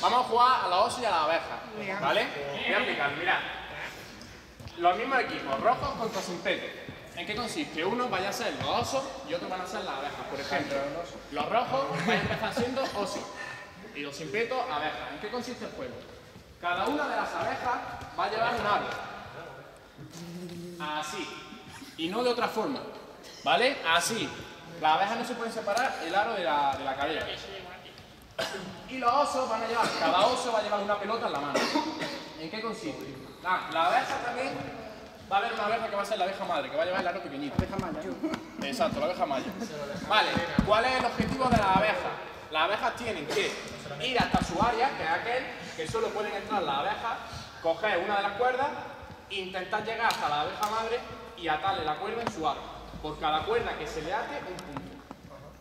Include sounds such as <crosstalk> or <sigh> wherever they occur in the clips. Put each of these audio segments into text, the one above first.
Vamos a jugar a los osos y a las abejas, ¿vale? Voy a explicar, mirad. Los mismos equipos, rojos contra sin pelo. ¿En qué consiste? Uno vaya a ser los osos y otro van a ser las abejas. Por ejemplo, los rojos van a empezar siendo osos y los sin peto abejas. ¿En qué consiste el juego? Cada una de las abejas va a llevar un aro. Así. Y no de otra forma. ¿Vale? Así. Las abejas no se pueden separar el aro de la, de la cabeza. Y los osos van a llevar, cada oso va a llevar una pelota en la mano. ¿En qué consiste? Ah, la abeja también va a haber una abeja que va a ser la abeja madre, que va a llevar el aro pequeñito. Abeja maya. Exacto, la abeja maya. Vale, ¿cuál es el objetivo de las abejas? Las abejas tienen que ir hasta su área, que es aquel, que solo pueden entrar las abejas, coger una de las cuerdas, intentar llegar hasta la abeja madre y atarle la cuerda en su aro. Por cada cuerda que se le ate, un punto.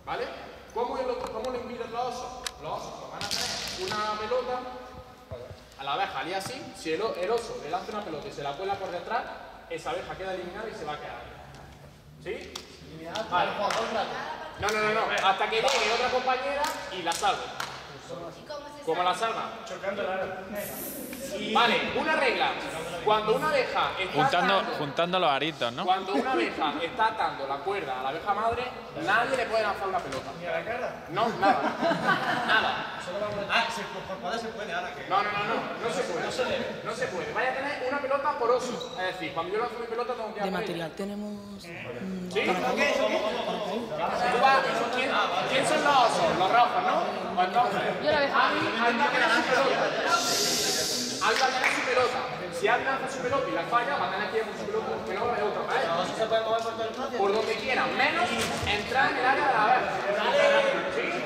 ¿Vale? ¿Cómo lo, cómo lo los osos? Los osos pues, van a tener una pelota a la abeja, haría así, si el, el, oso le lanza una pelota y se la cuela por detrás, esa abeja queda eliminada y se va a quedar. ¿Sí? Vale. No, no, no, no, hasta que llegue otra compañera y la salve. ¿Cómo la salva? Chocando el aro. Vale, una regla. Cuando una abeja está juntando, atando, juntando los aritos, ¿no? Cuando una abeja está atando la cuerda a la abeja madre, nadie le puede lanzar una pelota. ¿Ni a la cara? No, nada. <laughs> Nada. Ah, se, por padre se puede, ahora que. No, no, no, no, no se puede. No se puede. Vaya a tener una pelota por oso. Es decir, cuando yo lanzo mi pelota tengo que De por material tenemos ¿quién, son los osos? Los rojos, ¿no? Pues entonces, Yo la abeja. Abby, Abby va a tener su pelota. Su. Si Abby lanza su pelota y la falla, va a tener que ir con su pelota, otra, ¿vale? No se puede mover por todo el espacio. Por donde quieran, menos entrar en el área de la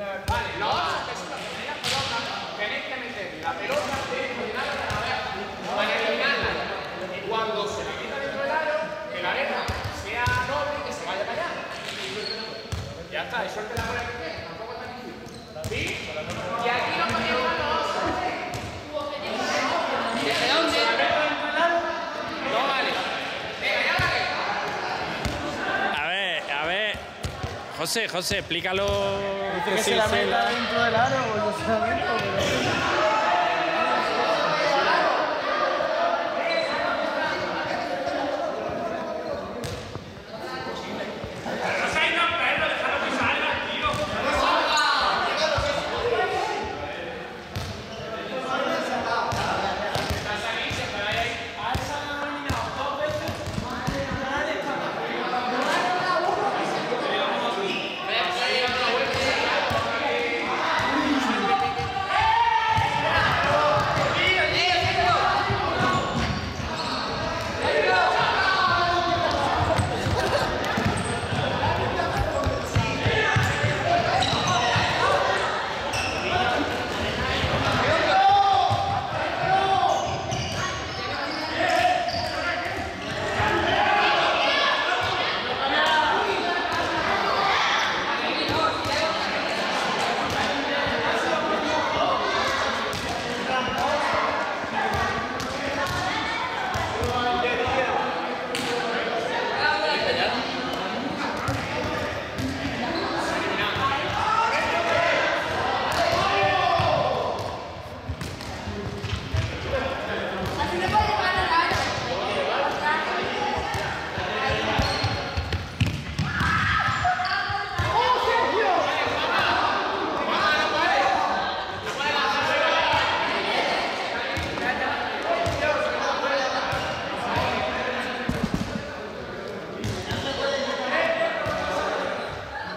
Vale, los osos que son las primeras pelotas, tenéis que meter la pelota dentro del aro la abeja para eliminarla. Y cuando se la quita dentro del aro, que la abeja sea noble y que se vaya para allá. Ya está, y suerte la bola que tiene, tampoco es tan difícil. ¿Sí? Y aquí no podemos dar los osos. ¿Desde dónde? ¿Se la meto dentro del aro? No vale. Venga, ya vale. A ver, a ver. José, José, explícalo. Que se la meta dentro del aro o yo se la meto, pero.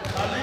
Hallelujah.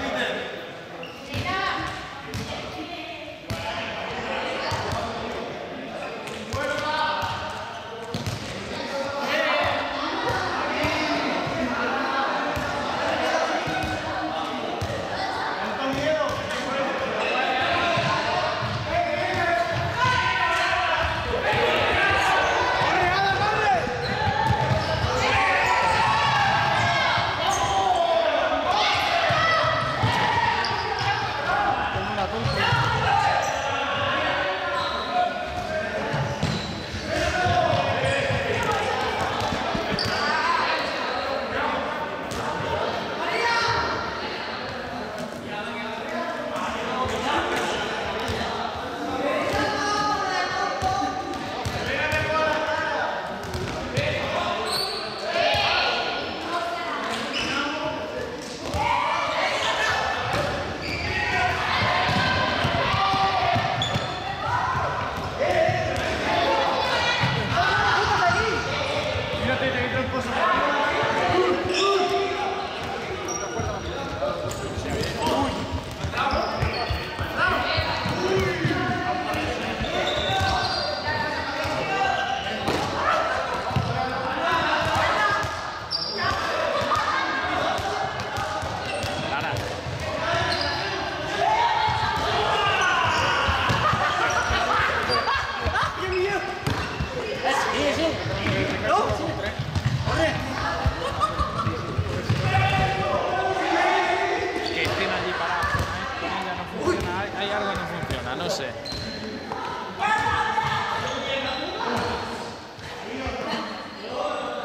no sé.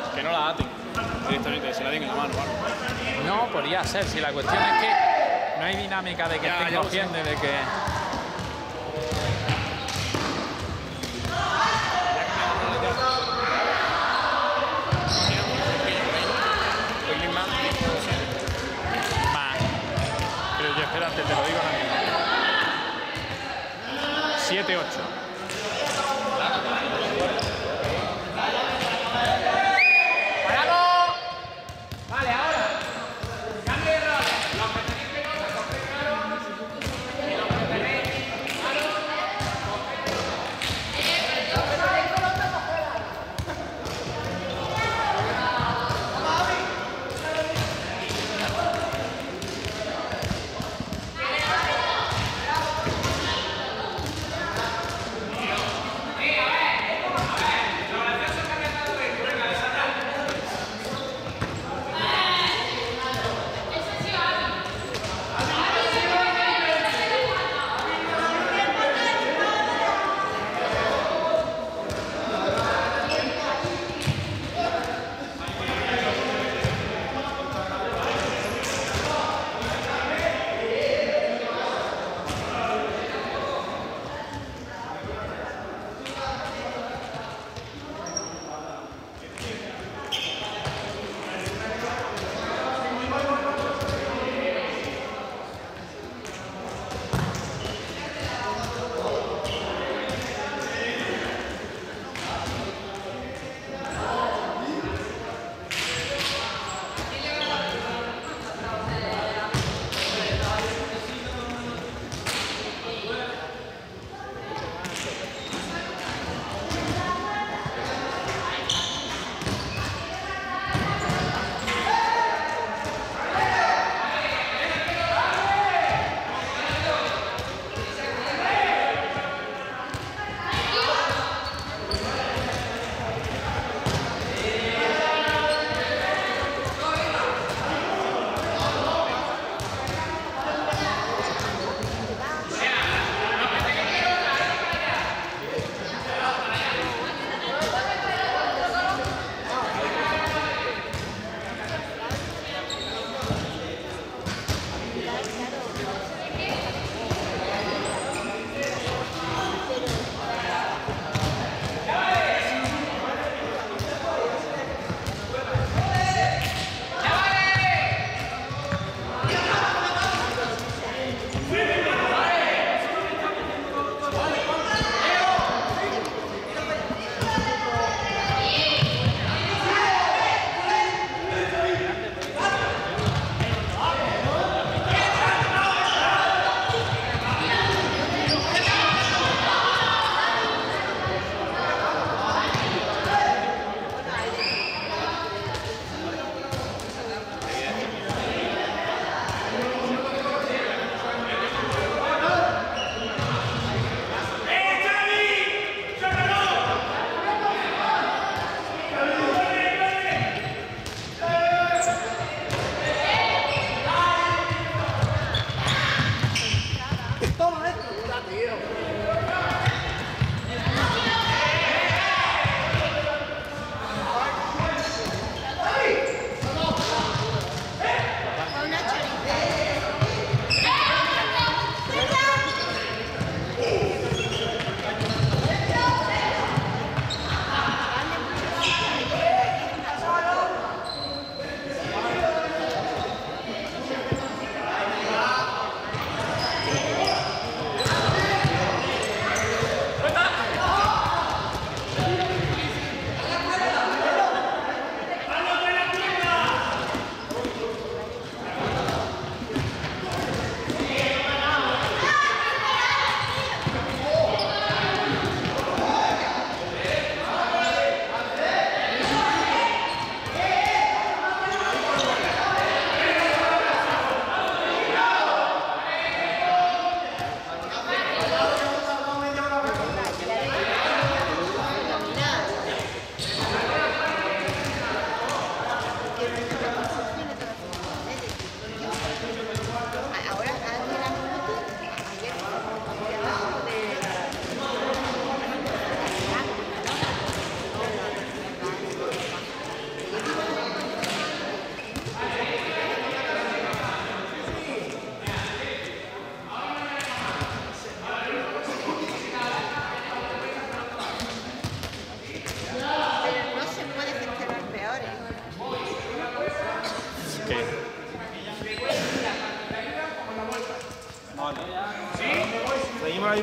Es que no la aten directamente, se la den en la mano. ¿vale? No, podría ser, si la cuestión es que no hay dinámica de que ya, estén cogiendo, de que... 7-8.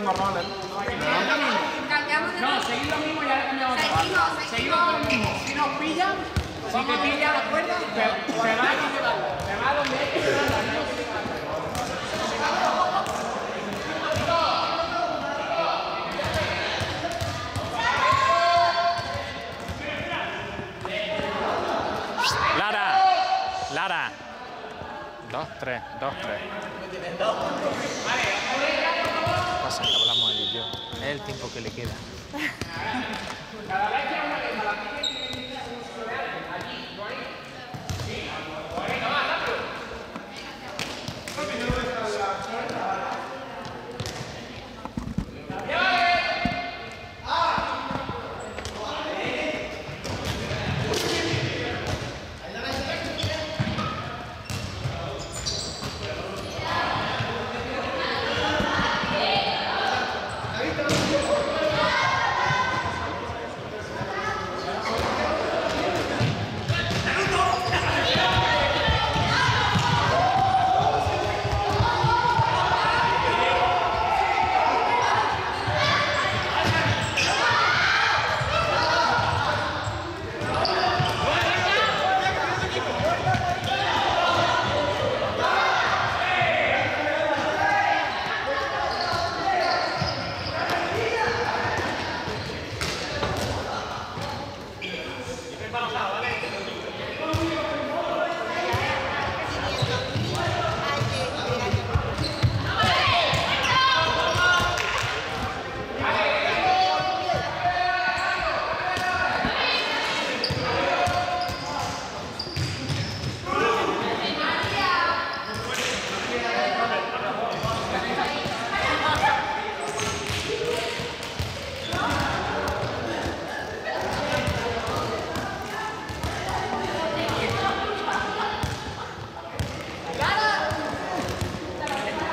Misma. Cambiamos de No, seguid lo mismo cambiamos. Seguimos, Seguimos con lo mismo. Si nos pillan, si te pilla la cuerda, te, te va a donde hay que llevarla, no sé. Lara. Lara. Dos, tres, dos, tres. Pasa hablamos él y yo. Es el tiempo que le queda. <laughs>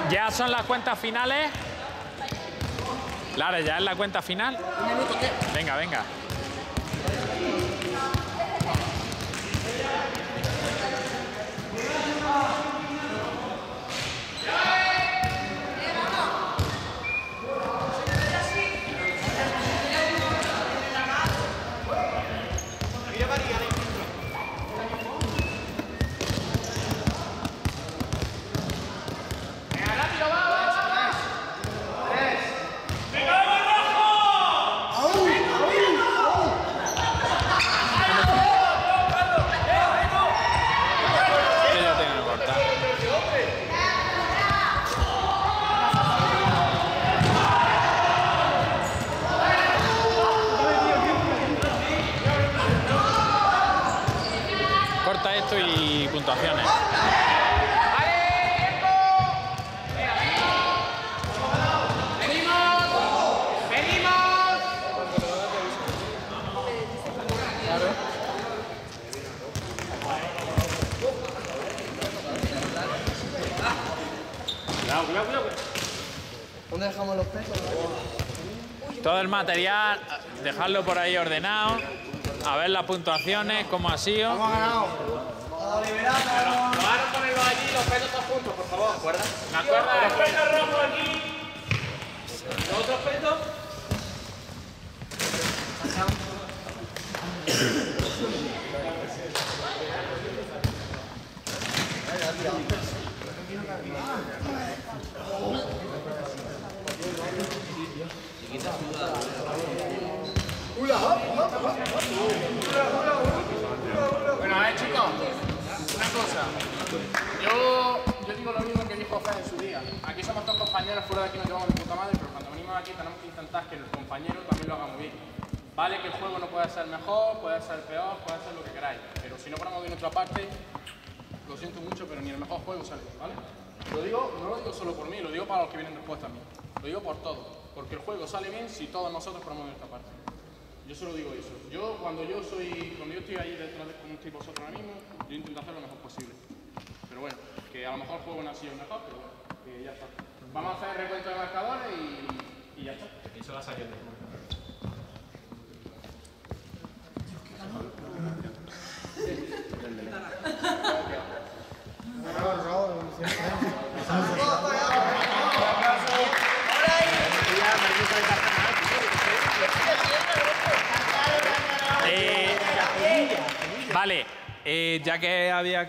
¿Ya son las cuentas finales? Lara, ¿ya es la cuenta final? Venga, venga. Que yo tengo que cortar. Corta esto y puntuaciones. ¡Venimos! ¡Venimos! ¿Dónde dejamos los pesos? Todo el material, dejarlo por ahí ordenado. A ver las puntuaciones, cómo ha sido. Hemos ganado. Todo liberado. Van a ponerlos allí los todos juntos, por favor, ¿de acuerdo? ¿Me acuerdo? Los pelos rojos aquí. ¿Los otros? <coughs> Bueno, ver, chicos, una cosa. Yo, yo digo lo mismo que dijo Fede en su día. Aquí somos todos compañeros, fuera de aquí nos llevamos de puta madre, pero cuando venimos aquí tenemos que intentar que el compañero también lo haga muy bien. Vale que el juego no puede ser mejor, puede ser peor, puede ser lo que queráis, pero si no ponemos de nuestra parte, lo siento mucho, pero ni el mejor juego sale, ¿vale? Lo digo, no lo digo solo por mí, lo digo para los que vienen después también. Lo digo por todos, porque el juego sale bien si todos nosotros de nuestra parte. Yo solo digo eso. Yo cuando yo soy, cuando yo estoy ahí detrás de como estáis vosotros ahora mismo, yo intento hacer lo mejor posible. Pero bueno, que a lo mejor el juego no ha sido mejor, pero bueno, que ya está. Vamos a hacer el recuento de marcadores y, ya está. Y se la salió Vale, eh, ya que había